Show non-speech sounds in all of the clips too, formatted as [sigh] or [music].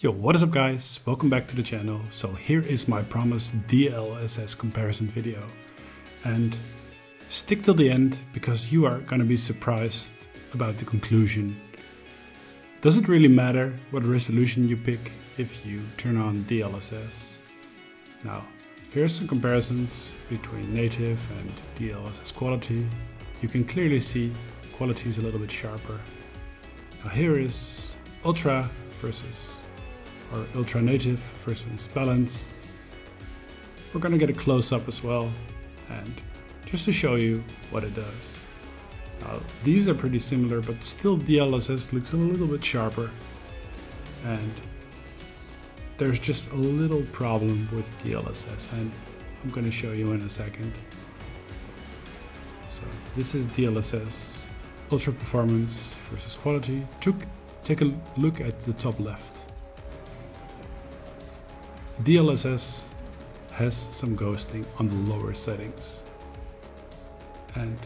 Yo, what is up guys? Welcome back to the channel. So here is my promised DLSS comparison video. And stick till the end because you are gonna be surprised about the conclusion. Does it really matter what resolution you pick if you turn on DLSS? Now, here's some comparisons between native and DLSS quality. You can clearly see quality is a little bit sharper. Now here is ultra versus or ultra native versus balanced. We're gonna get a close up as well and just to show you what it does. Now, these are pretty similar, but still DLSS looks a little bit sharper. And there's just a little problem with DLSS and I'm gonna show you in a second. So this is DLSS ultra performance versus quality. Took, take a look at the top left. DLSS has some ghosting on the lower settings. And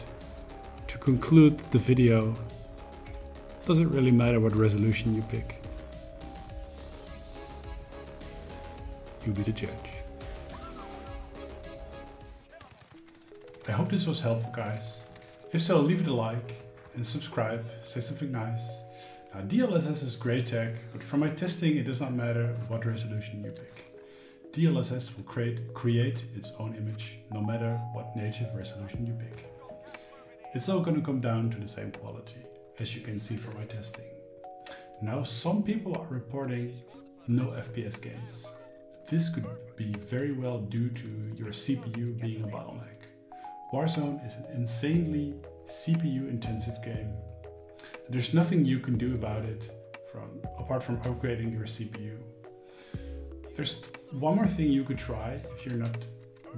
to conclude the video, doesn't really matter what resolution you pick. You be the judge. I hope this was helpful guys. If so, leave it a like and subscribe, say something nice. Uh, now DLSS is great tech, but for my testing it does not matter what resolution you pick. DLSS will create, create its own image no matter what native resolution you pick. It's all going to come down to the same quality, as you can see from my testing. Now some people are reporting no FPS gains. This could be very well due to your CPU being a bottleneck. Warzone is an insanely CPU intensive game. There's nothing you can do about it from apart from upgrading your CPU. There's one more thing you could try if you're not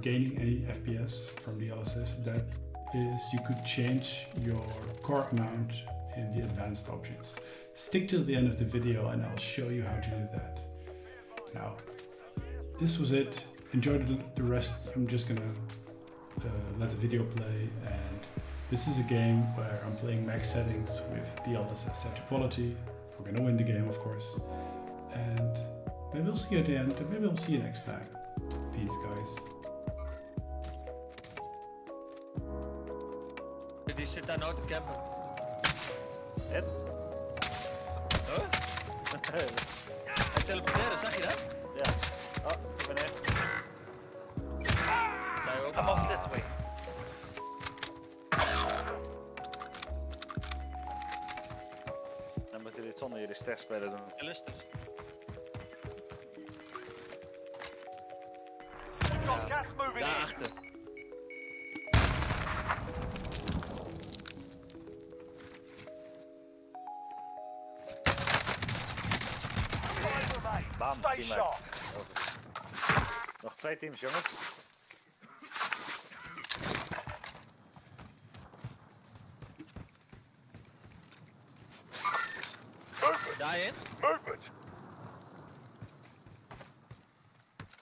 gaining any FPS from DLSS. That is you could change your core amount in the advanced options. Stick till the end of the video and I'll show you how to do that. Now, this was it. Enjoy the, the rest. I'm just gonna uh, let the video play and this is a game where I'm playing max settings with DLSS set to quality. We're gonna win the game, of course. And Maybe we'll see you at the end, and maybe we'll see you next time. Peace, guys. Die zit daar nou te campen. Het? Huh? [laughs] Hij teleporteerde, zag je dat? Ja. Oh, ik ben er. Zijn we ook I'm off this way. Dan moeten jullie het zonder jullie sterspelen doen. Ja, Got gas moving in. Daarachter. Remain. Bam, Stay sharp. Nog twee teams, jongens. Daarin. Movement.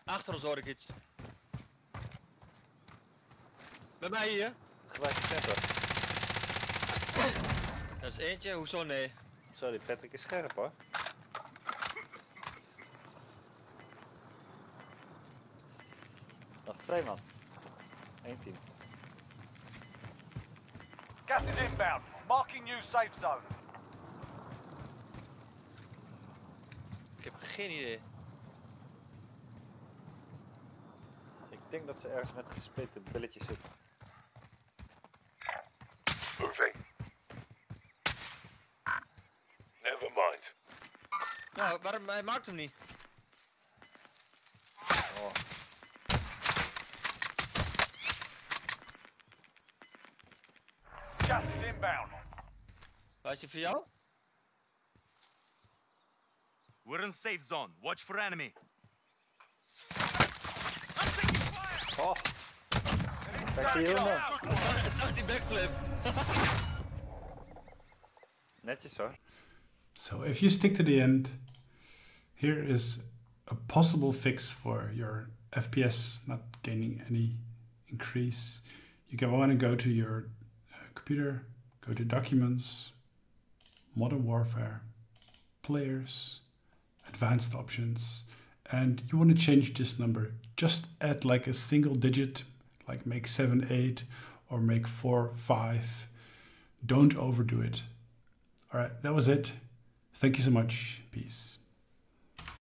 Achter ons hoor ik iets. Bij mij hier. Gelijk center. Dat is eentje. Hoezo nee? Sorry, Patrick is scherp hoor. Nog twee man. Eén team. Gas is inbound. Marking new safe zone. Ik heb geen idee. Ik denk dat ze ergens met gespleten billetjes zitten. Nou, waarom hij maakt hem niet? Oh, Gas is inbound. Waar is hij voor jou? We're in safe zone. Watch for enemy. oh. Kijk die jongen. Zag die backflip. Netjes hoor. So if you stick to the end, here is a possible fix for your FPS not gaining any increase. You can want to go to your uh, computer, go to documents, modern warfare, players, advanced options and you want to change this number, just add like a single digit, like make 7, 8 or make 4, 5. Don't overdo it. All right, that was it. Thank you so much. Peace.